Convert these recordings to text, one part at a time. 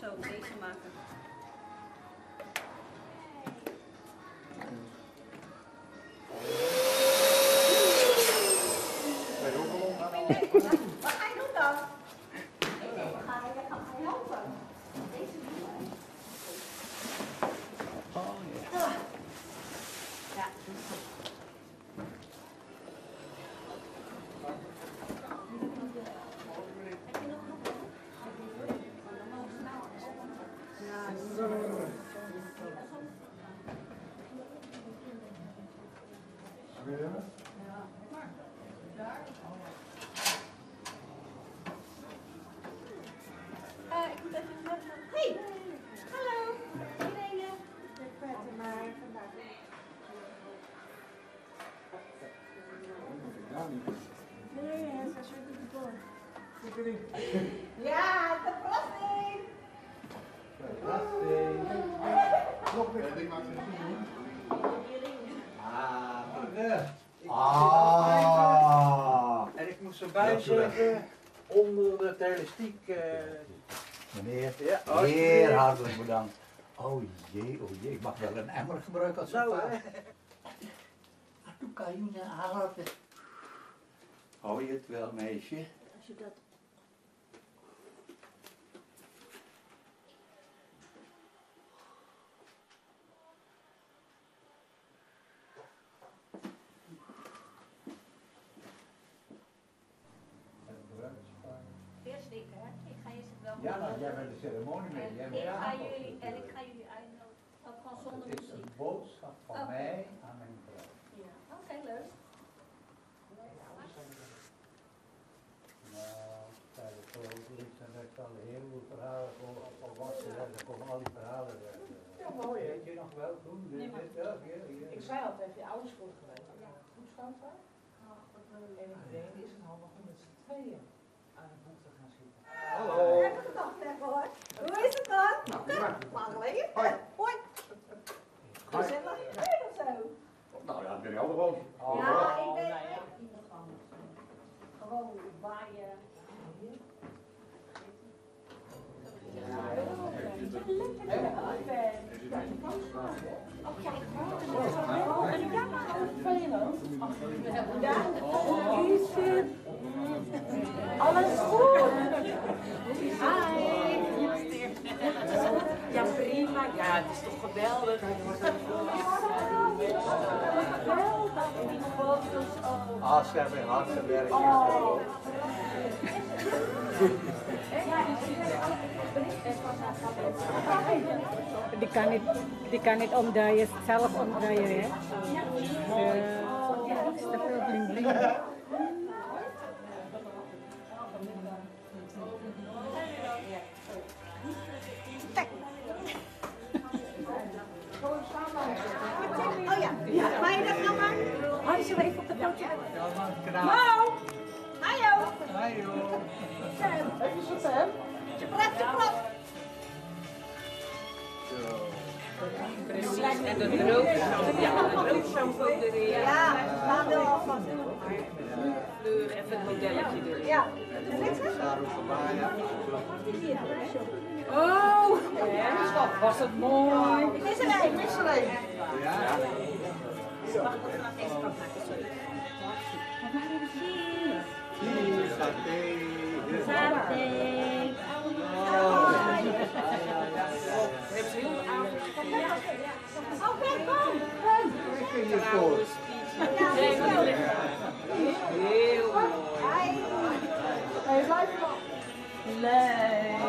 Zo, deze maken. Bij hoeveel zeggen, onder de elastiek. eh Meneer, Ja, zeer alsjeblieft. hartelijk bedankt. Oh jee, oh jee, ik mag wel een emmer gebruiken als zo, een Toen kan je halen. Hou je het wel, meisje? Als je dat... Eerst ik, hè? Ik ga je ze wel Ja, nou, jij bent de ceremonie mee. Jij En bent ik ga jullie, en ik ga jullie uitnodigen. Ook gewoon zonder Het is een boodschap van mij aan mijn vrouw. Ja, oké, leuk. Nou, is en daar zal heel veel verhalen ze zeggen. Er komen al die verhalen uit. Ja, mooi, hè? Weet je nog wel toen? Dit, dit, ja. Ik zei altijd, je ouders goed geweest. Goed stand daar? En ik denk, is het handig om met z'n tweeën Ik heb het hoor. Hoe is het dan? Lang geleden. Hoi. Hoi. Gezellig. Dat zo. Nou ja, dat ben ik al gewoon. Ja, ik Oh, ben echt in de gang. Gewoon waaien. Alles goed? Hi. Ja, het is toch geweldig. Geweldig. En die foto's. Ah, ze hebben hard gewerkt. Oh. Die kan niet, die kan niet omdraaien, zelf omdraaien, hè? Uh, dat is bling bling. Precies. En de rook, ja, rookshampoo erin. Ja, wel doen. Kleur, even het modelletje erin. Ja. Ik? Oh, wat was het mooi. Het is er een. Het is er een. Hebben kom. Kom. Nee, maar die ligt heel mooi. Hi. Hey, blijf maar. Leuk.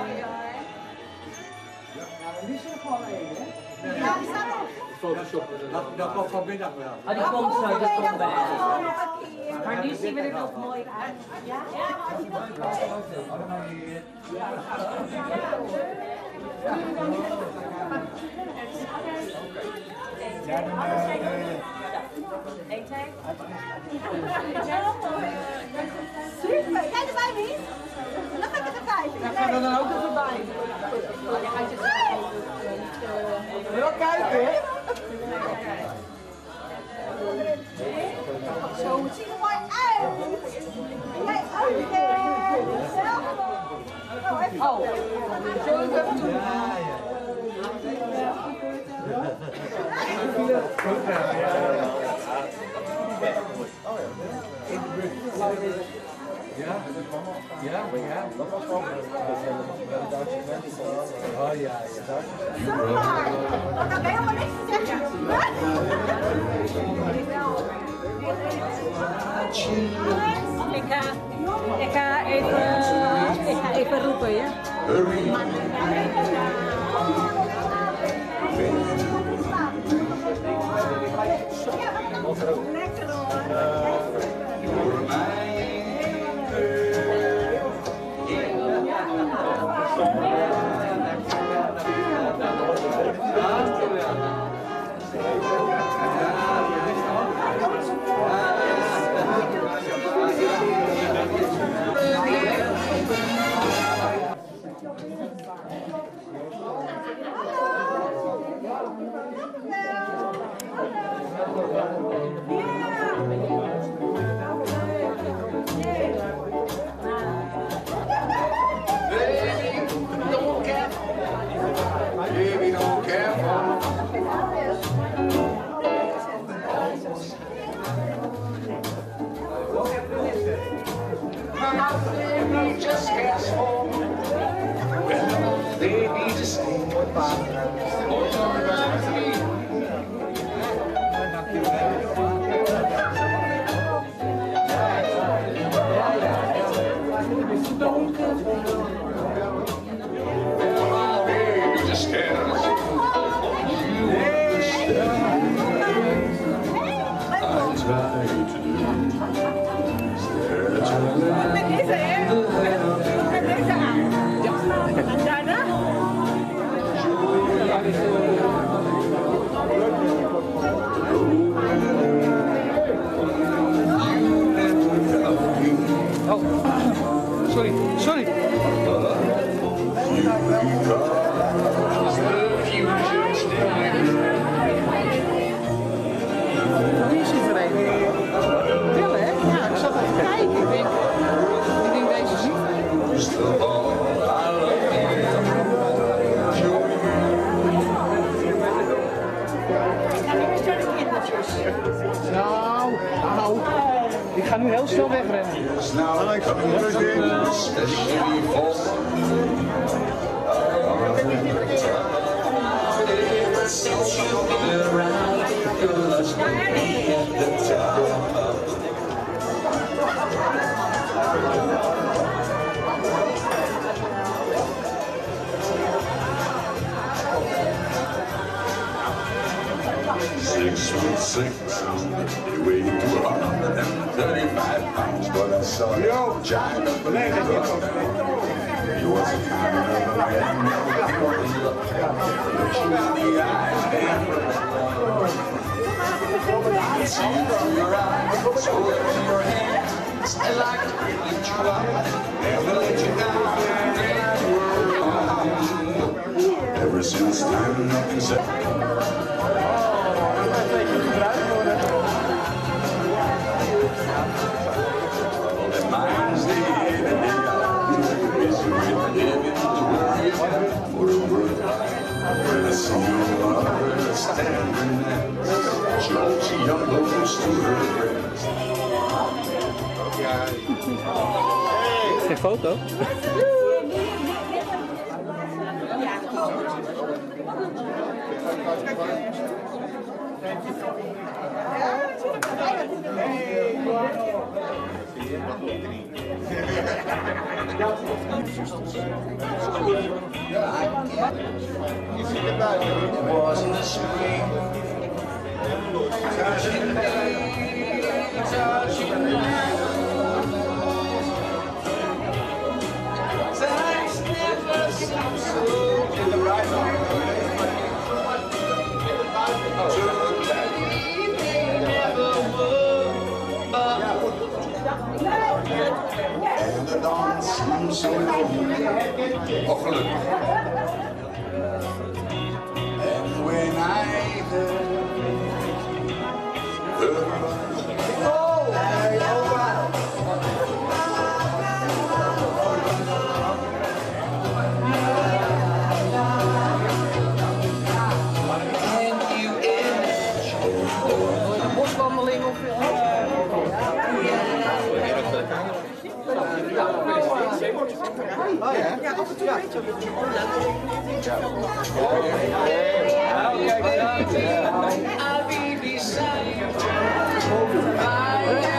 Ja, die staat op. Dat, dat komt vanmiddag wel. Oh, die komt zo, dat komt bij. Maar nu zien we er nog mooi uit. Ja, ja, maar als je dat Allemaal hier. Eén, twee. Super. Jij erbij, Mies? Dan ga ik het erbij. Ga er dan ook even bij. Hey. Wel kijken, hè? Zo, het ziet er mooi uit. En jij ook, zelf. Oh, even Oh, zullen we even doen? Ja? Ja? Ja? Dat was wel. Oh ja, ja. Zomaar. Dat kan helemaal niks te zeggen. Ik ga, ik ga even, ik ga even roepen, ja. Lekker hoor. Six foot six, you weigh two hundred and thirty-five pounds, but I saw you giant of the He was a kind of a man, the eyes, and see you through your eyes, so in your hands, I like to lift you up, never let you down, Ever since time nothing said. Breast. Geen foto? Je ziet het buiten. En de. Oh, gelukkig. Ja, af en toe het dat je Oh,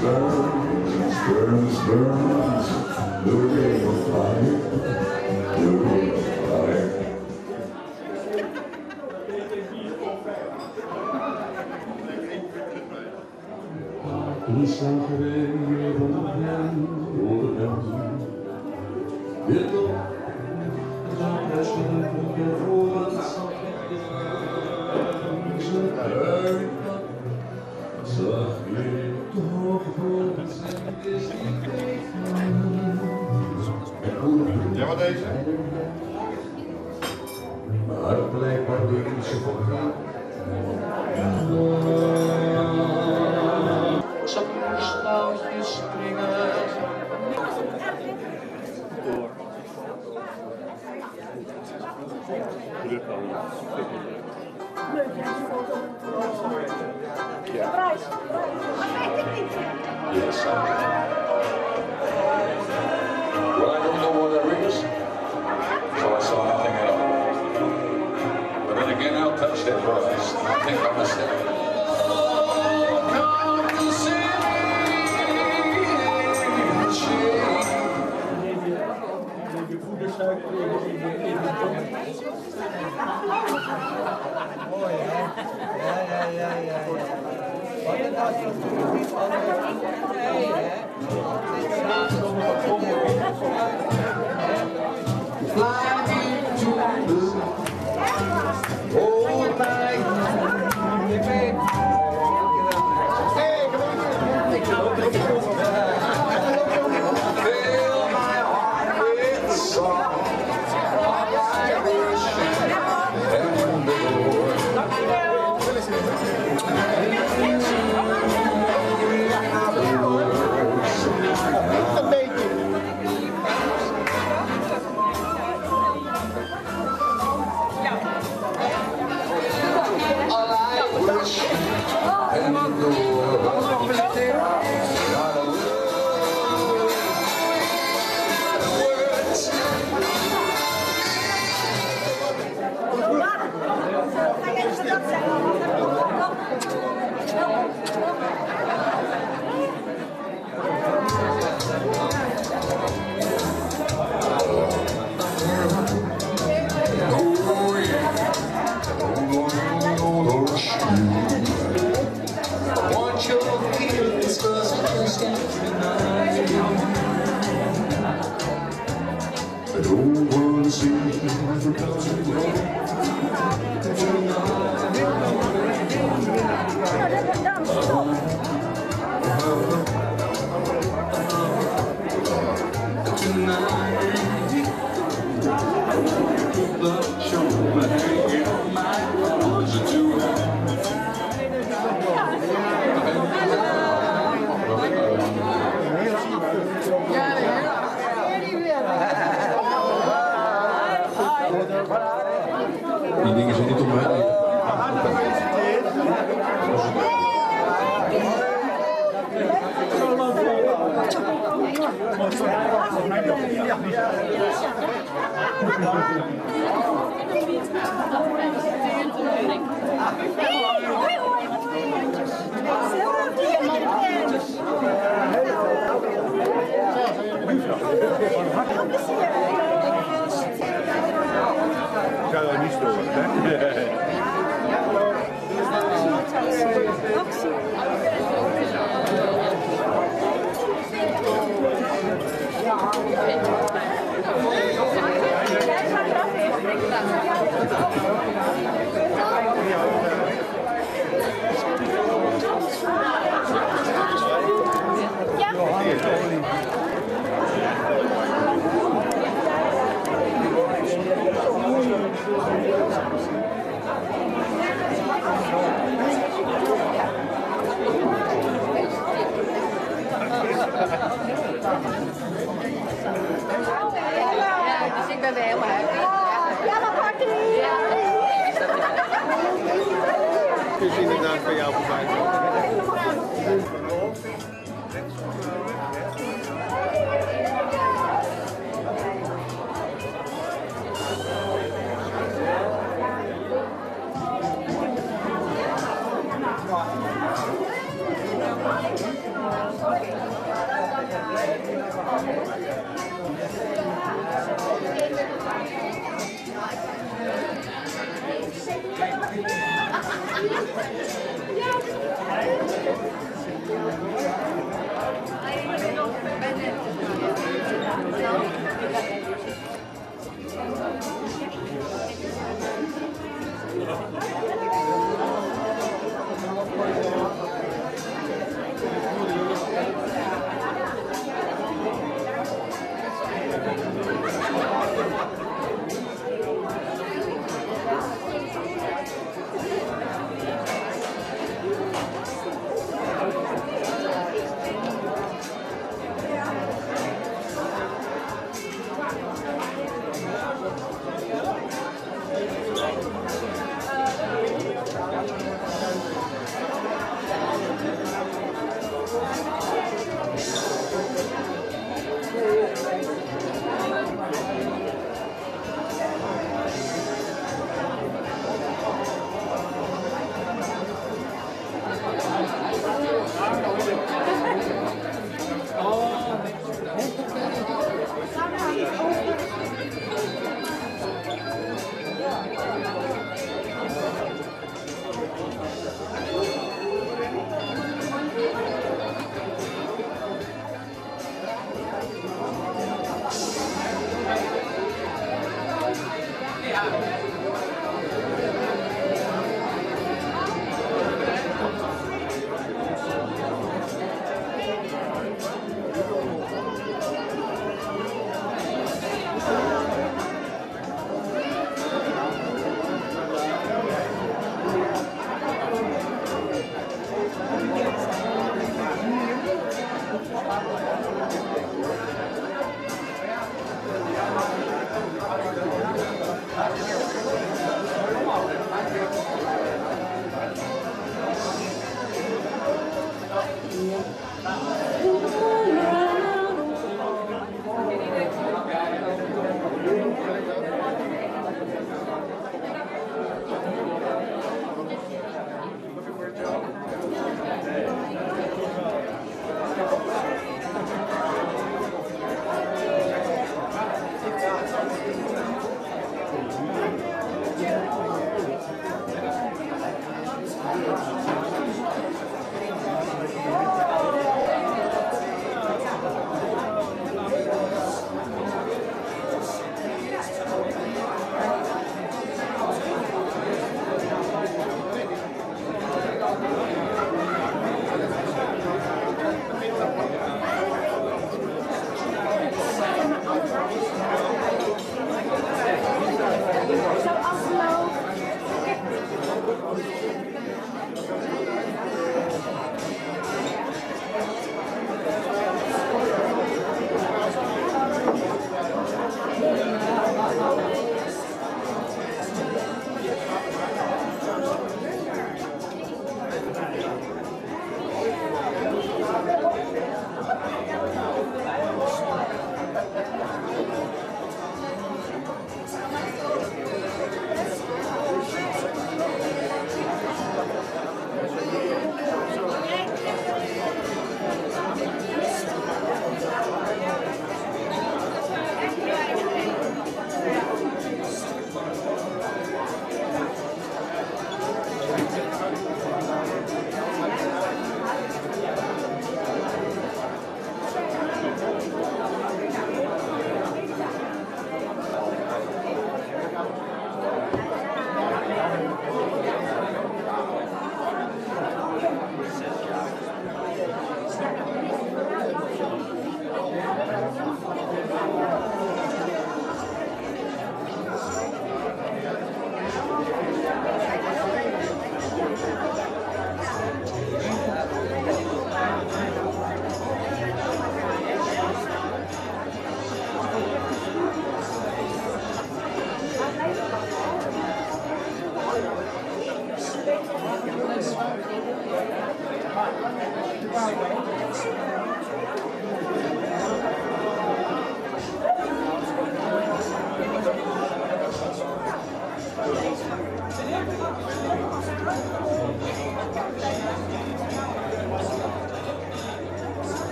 burns, burns, burns, the ring of fire, the ring of fire. Een slangerijn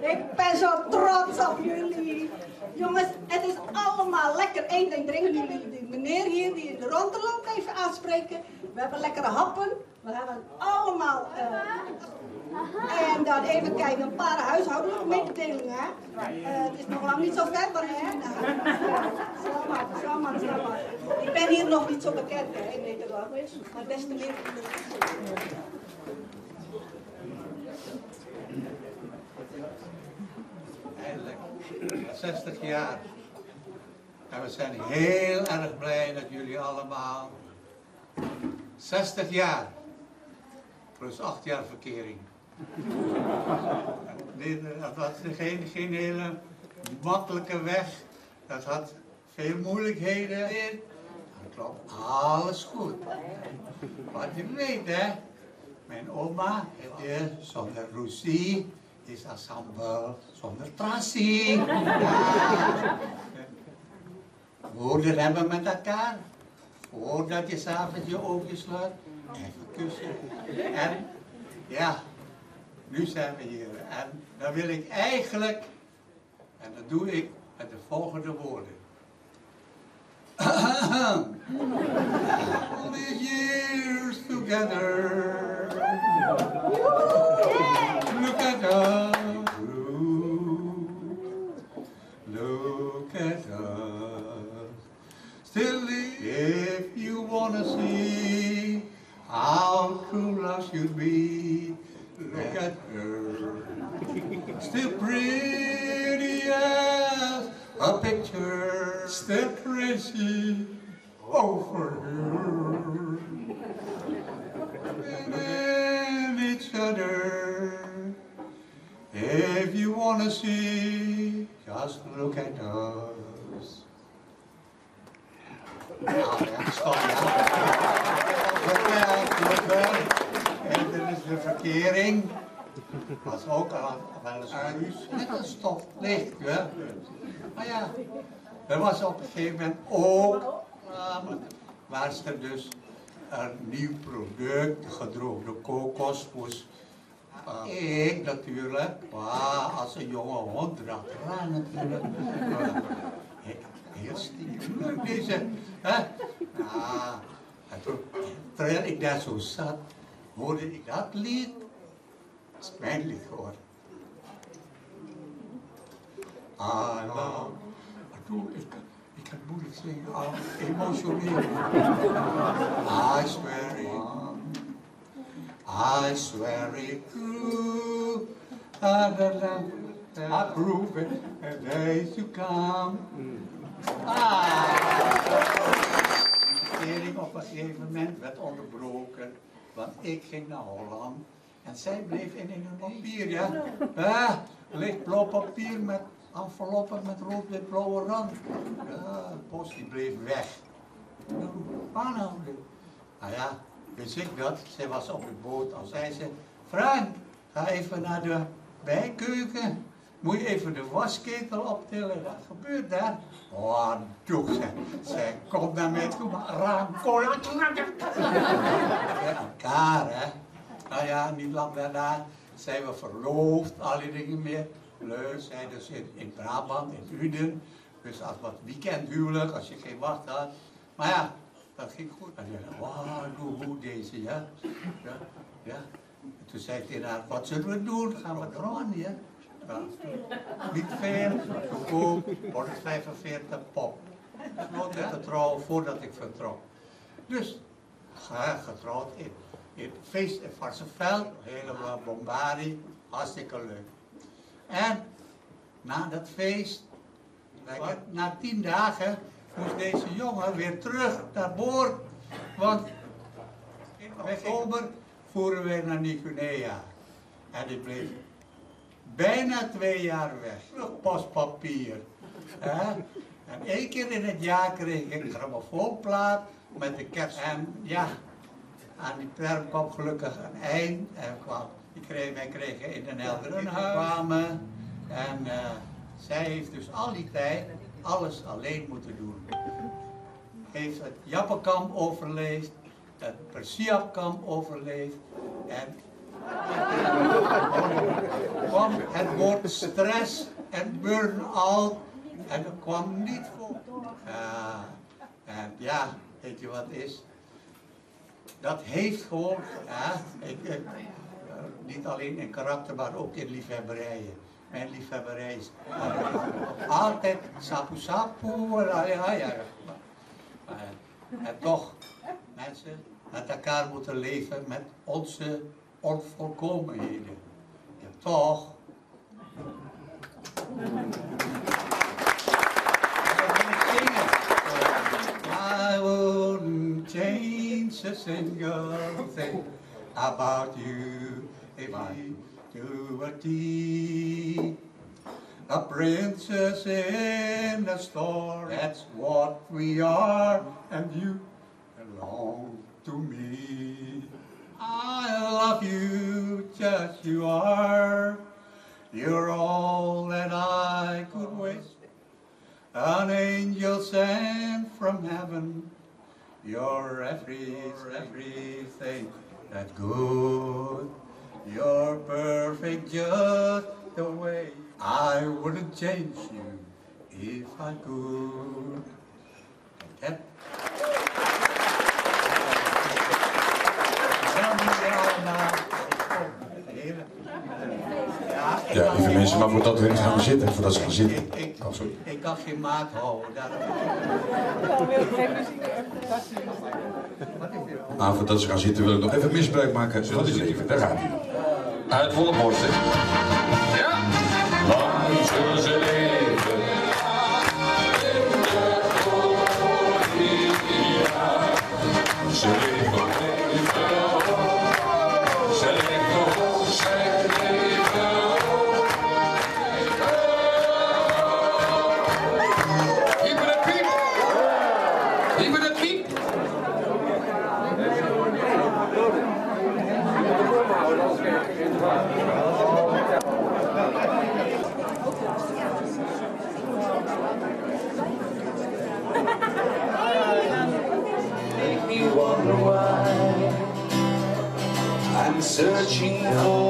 Ik ben zo trots op jullie. Jongens, het is allemaal lekker eten. Ik dring jullie die meneer hier die in de rondte loopt even aanspreken. We hebben lekkere happen. We hebben allemaal... eh, en dan even kijken, een paar huishoudelijke mededelingen. Eh, het is nog lang niet zo ver, maar. Selamat, selamat, selamat. Ik ben hier nog niet zo bekend hè, in Nederland. Maar des te meer. Eindelijk. 60 jaar. En we zijn heel erg blij dat jullie allemaal 60 jaar plus 8 jaar verkering. Nee, dat was geen, geen hele makkelijke weg. Dat had veel moeilijkheden in. Dat klopt alles goed. Wat je weet hè, mijn oma heette zonder ruzie is ensemble zonder. Ja. Woorden hebben met elkaar. Voordat je s'avonds je ogen sluit, even kussen. En ja, nu zijn we hier. En dan wil ik eigenlijk, en dat doe ik met de volgende woorden. All these years together. Look at us. Look at us. Still, if you wanna see how true love should be, look at her. Still pretty as a picture. Still crazy over her. And each other. If you wanna see, just look at us. Nou ja, stop ja. Wel. En dit is de verkering. Was ook wel eens huis. Net een stoplicht, ja. Maar ja, er was op een gegeven moment ook, was er dus een nieuw product, gedroogde kokos, moest ik natuurlijk, ah, als een jonge hond erachteraan natuurlijk. Uh, ik heel stiekem deze, hè? Toen, terwijl ik daar zo zat, hoorde ik dat lied. Dat is geworden. Ah, nou, maar toen, ik, ik had moeilijk zingen, ah, emotioneel. I swear it, I swear it true, I prove it, the days to come. Ah! De kering op een gegeven moment werd onderbroken, want ik ging naar Holland en zij bleef in een papier, ja. Ah, lichtblauw papier met enveloppen met rood-wit-blauwe rand. Ja, de post die bleef weg. Nou, waar nou? Nou ja, wist ik dat. Zij was op de boot. Dan zei ze, Frank, ga even naar de bijkeuken. Moet je even de wasketel optillen. Wat gebeurt daar? Oh, doe ze. Zij komt naar mij toe, maar raam, kolen. Bij elkaar, hè. Nou ja, niet lang daarna zijn we verloofd, alle dingen meer. Leuk, zij dus in, in Brabant, in Uden. Dus als wat weekendhuwelijk, als je geen wacht had. Maar ja, dat ging goed. En zei, wauw, hoe goed deze, ja. Ja, ja. En toen zei ik tegen haar, wat zullen we doen? Gaan we trouwen, ja? ja. Niet veel, goedkoop, 145 pop. Sloot met de trouw voordat ik vertrok. Dus, ga getrouwd in, in het feest in Varsenveld, helemaal bombardie, hartstikke leuk. En na dat feest, na tien dagen, moest deze jongen weer terug naar boord. Want in oktober voeren wij naar Nieuw-Guinea. En die bleef bijna twee jaar weg. Terug paspapier. En één keer in het jaar kreeg ik een grammofoonplaat met de kerst. En ja, aan die term kwam gelukkig een eind. En kwam, die kreeg, wij kregen in een heldere kwamen. En eh, zij heeft dus al die tijd alles alleen moeten doen. Heeft het Jappenkamp overleefd, het Persiapkamp overleefd. En kwam het woord stress en burn-out en dat kwam niet voor. En ja, weet je wat is? Dat heeft gewoon, ja, ik, ik, niet alleen in karakter, maar ook in liefhebberijen. Mijn liefhebberij is altijd sapu sapu, ja. En toch, mensen, met elkaar moeten leven met onze onvolkomenheden. Ja, toch. I wouldn't change a single thing about you if I do a tea. A princess in a store, that's what we are, and you belong to me. I love you just you are. You're all that I could wish. An angel sent from heaven. You're every, everything that good. You're perfect just the way. I wouldn't change you if I could. Mensen, maar voordat we gaan zitten, voordat ze gaan zitten. Ik, ik, Oh, sorry. ik kan geen maat houden. Maar voordat ze gaan zitten wil ik nog even misbruik maken van dit leven. Daar gaat hij. Uit volle borst, hè. Ja! Lang searching for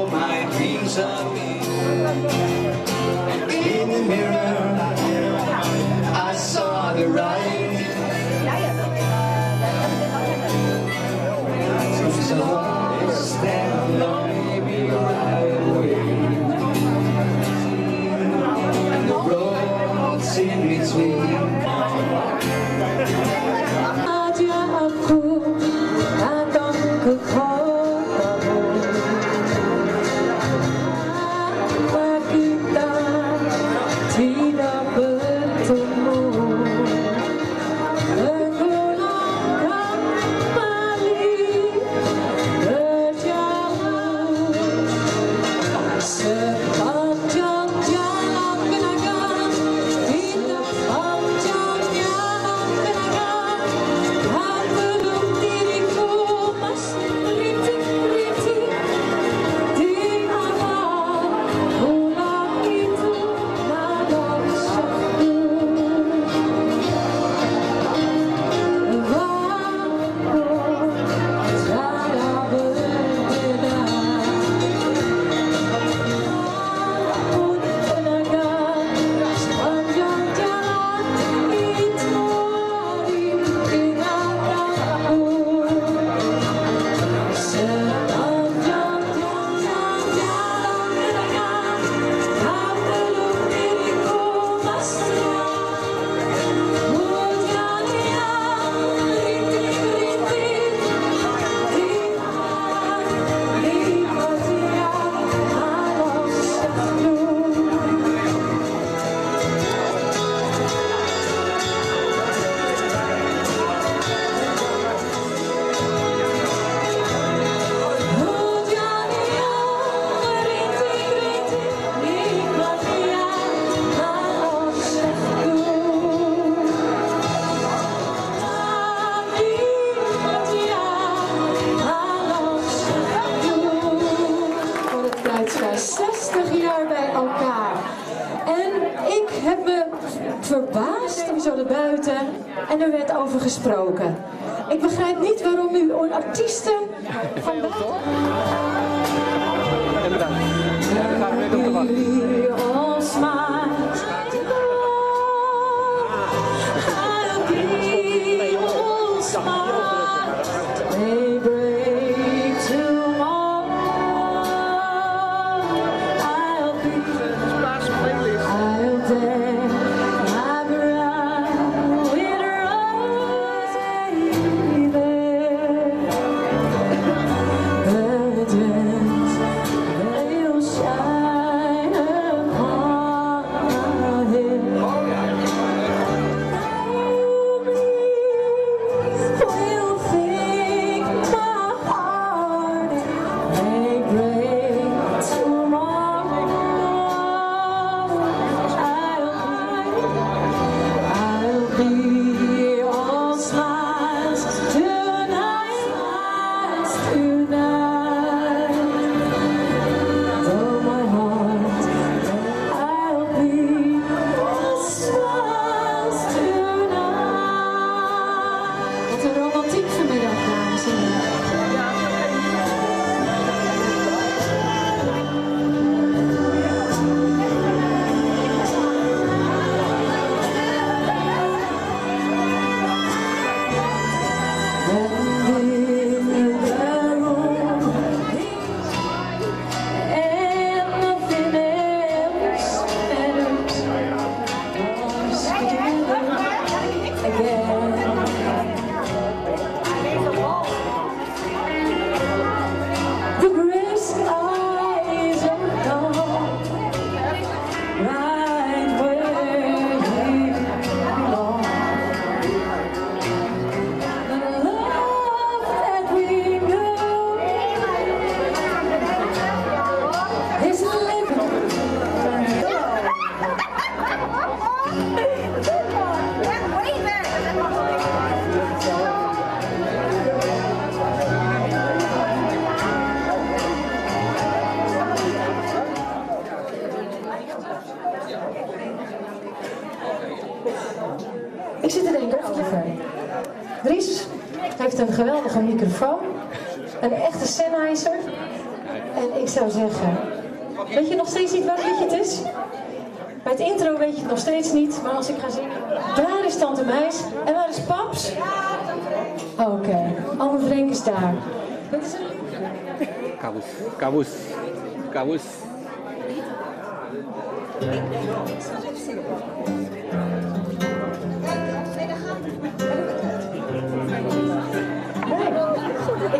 Ik was.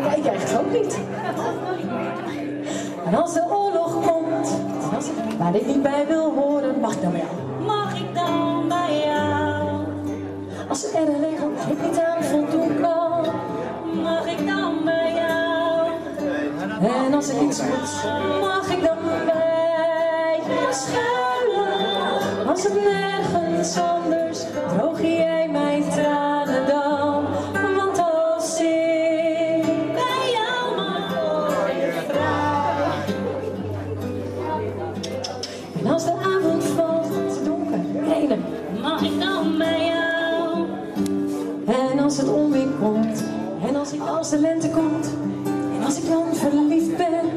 Nee, ik ook niet. En als de oorlog komt, waar ik niet bij wil horen. En als ik iets moet, mag ik dan bij je schuilen. Als het nergens anders, droog jij mijn tranen dan. Want als ik bij jou mag je vraag. En als de avond valt, het donker, reden, mag ik dan bij jou. En als het onweer komt, en als, ik als de lente komt, Als ik dan verliefd ben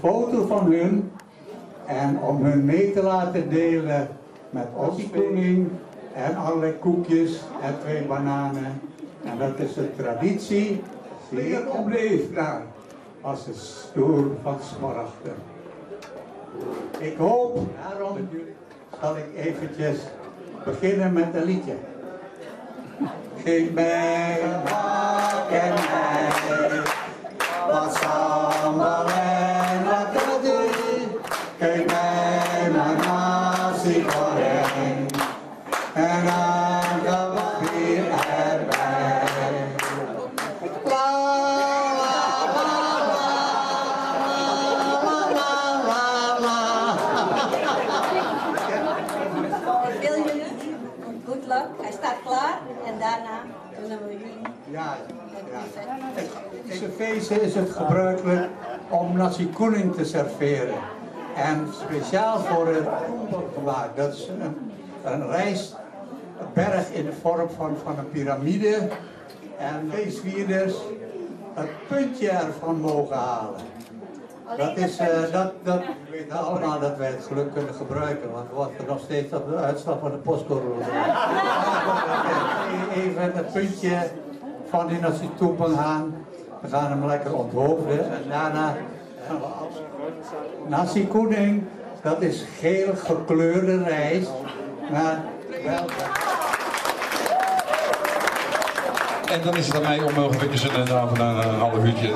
foto van hun en om hun mee te laten delen met koning en allerlei koekjes en twee bananen. En dat is een traditie die opleeft daar als een stoer van smaragden. Ik hoop, daarom zal ik eventjes beginnen met een liedje. Geef mij een en wat sambal Deze feesten is het gebruikelijk om nasi kuning te serveren. En speciaal voor het Kumbel gemaakt. Dat is een, een rijstberg in de vorm van, van een piramide. En feestvierders het puntje ervan mogen halen. Dat is, eh, dat, dat we weten allemaal dat wij het geluk kunnen gebruiken, want we wachten nog steeds op de uitslag van de postcode. Even het puntje van die nasi toepel gaan. We gaan hem lekker onthoofden en daarna. Nasi kuning, dat is geel gekleurde rijst, maar wel... En dan is het aan mij om nog een, een, een, een half uurtje.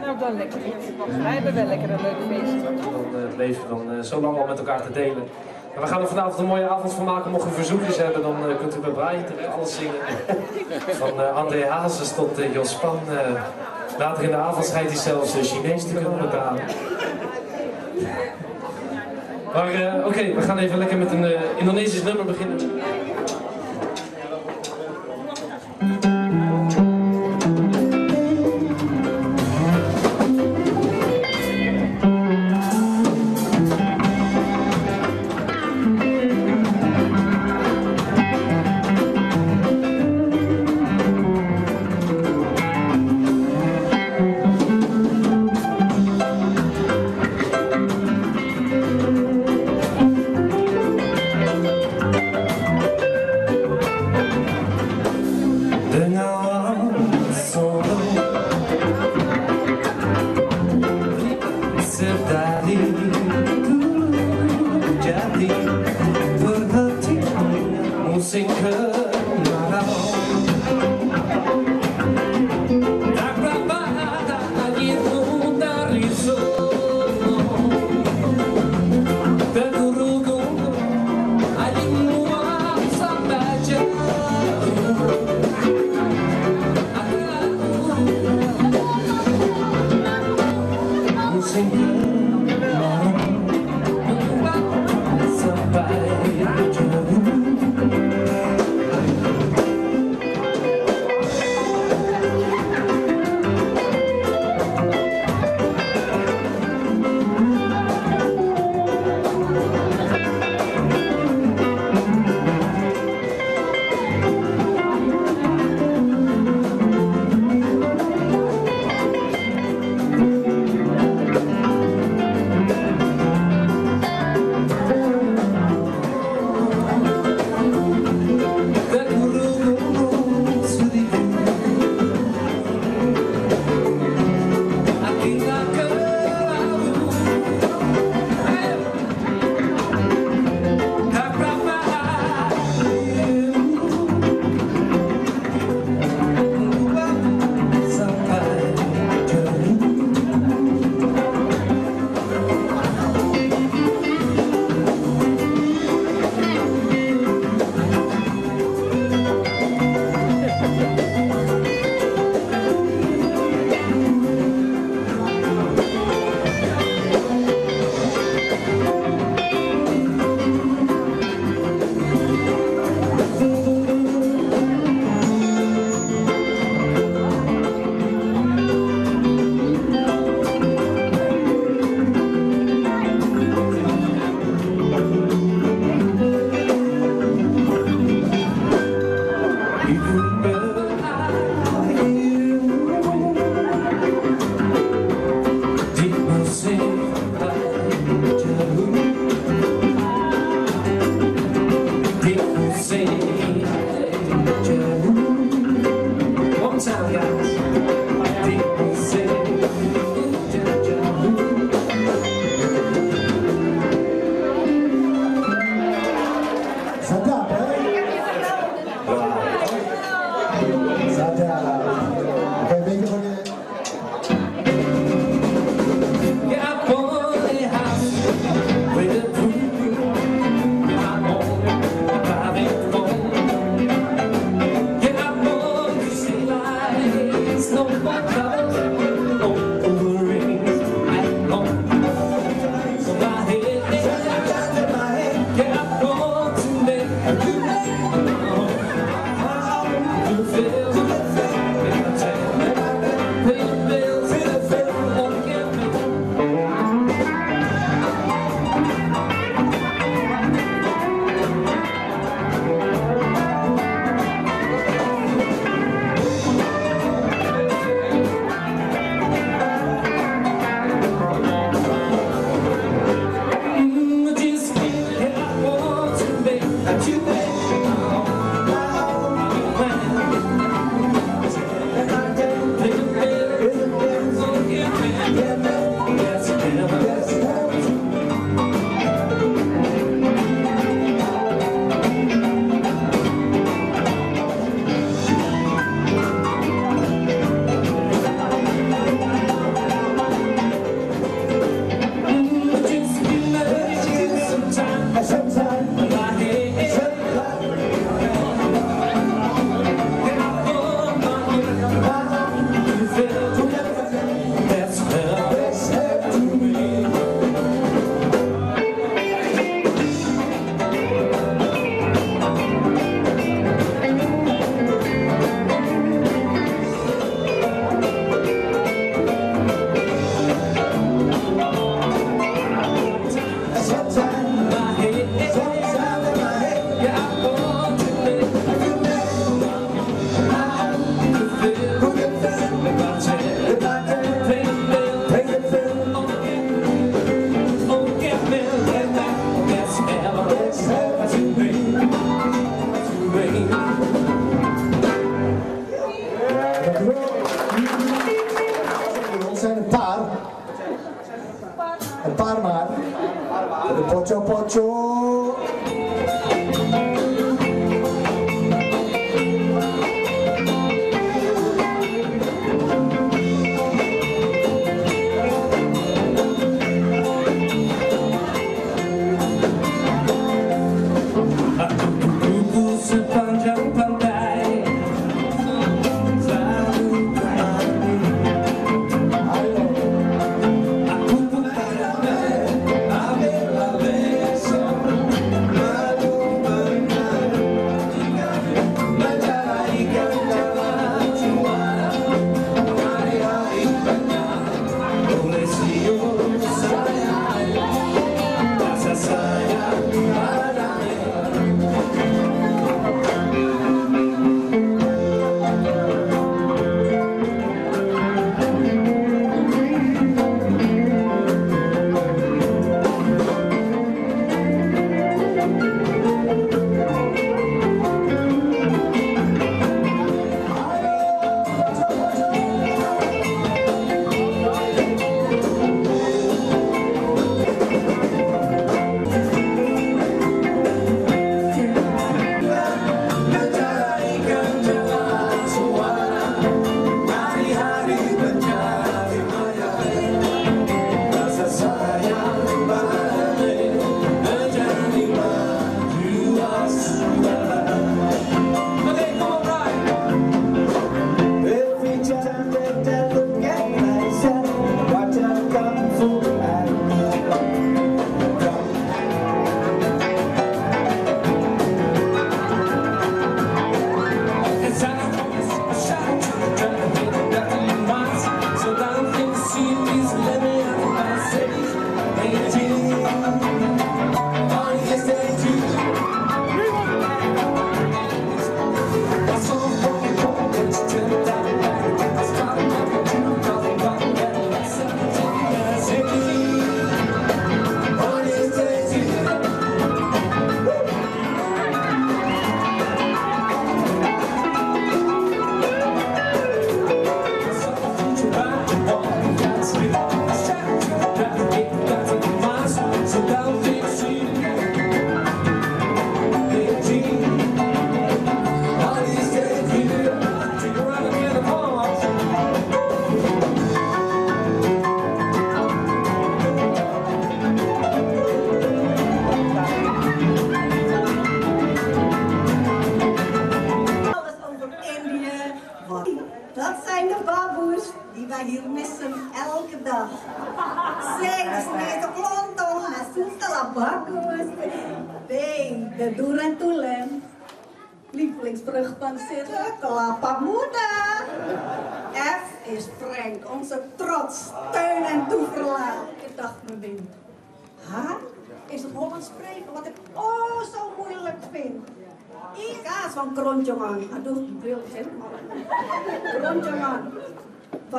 Nou, dan lekker niet. Wij hebben wel lekker een leuk feest. Dan uh, bleven we dan eh, zo lang al met elkaar te delen. En we gaan er vanavond een mooie avond van maken. Mocht u verzoekjes hebben, dan eh, kunt u bij Brian terecht alles zingen. Van eh, André Hazes tot eh, Jos Pan. eh, later in de avond schijnt hij zelfs uh, Chinees te kunnen betalen. Maar eh, oké, we gaan even lekker met een eh, Indonesisch nummer beginnen.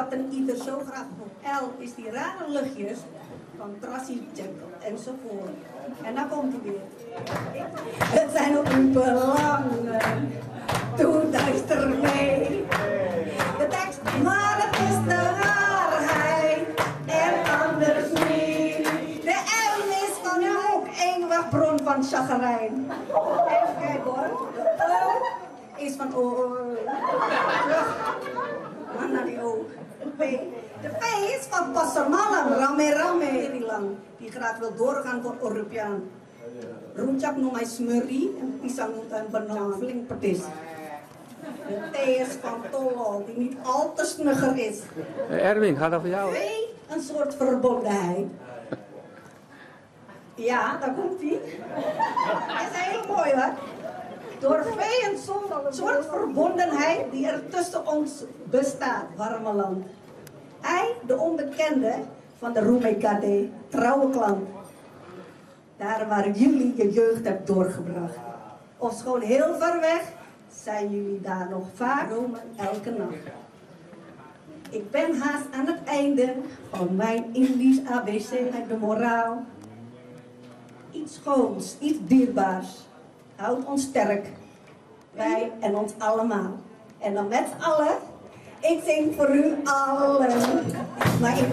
Wat een ieder zo graag wil. L is die rare luchtjes van Trassie enzovoort. En dan komt hij weer. Het zijn ook uw belangen. Doe duister mee. De tekst, maar het is de waarheid. En anders niet. De M is van u ook eeuwig bron van chagrijn. Even kijken hoor. De O is van O. Terug. Maar naar die O. De is van Passermalam, Rame Rame. Die lang. Die graag wil doorgaan voor Europeaan. Roentjak noemt mij smurrie en pisang noemt hij banaan. Flink petis. De T is van Tollo, die niet al te snugger is. Erwin, gaat dat voor jou? Een soort verbondenheid. Ja, daar komt ie. Dat is heel mooi hoor. Door twee een soort- verbondenheid die er tussen ons bestaat, warme land. Hij, de onbekende van de Roemekade, trouwe klant. Daar waar jullie je jeugd hebt doorgebracht. Of schoon heel ver weg, zijn jullie daar nog vaak Rome elke nacht. Ik ben haast aan het einde van mijn Indisch ABC met de moraal. Iets schoons, iets dierbaars. Houdt ons sterk. Wij en ons allemaal. En dan met z'n allen. Ik zing voor u allen. Maar ik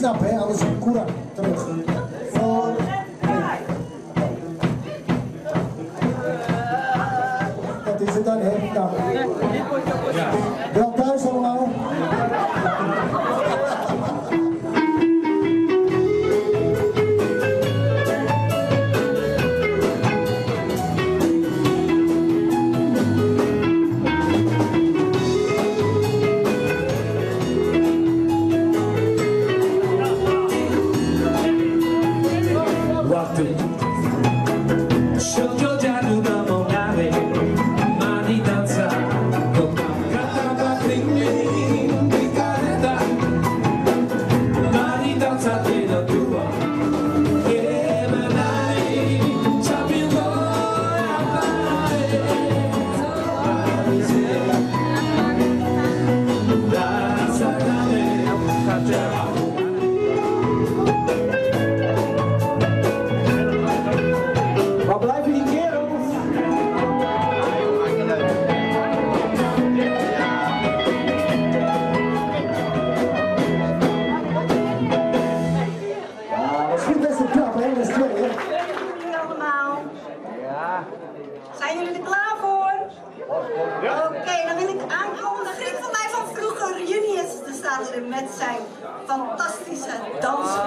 na Bé, elas Met zijn fantastische dans.